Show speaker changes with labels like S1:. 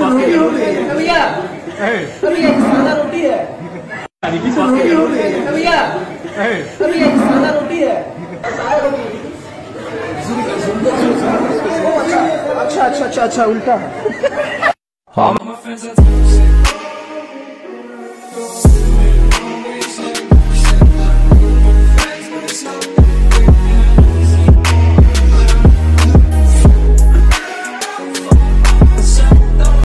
S1: रोटी हो गई
S2: भैया रोटी है
S1: रोटी हो गई
S2: भैया रोटी है
S1: अच्छा अच्छा अच्छा अच्छा उल्टा। हाँ।
S3: है।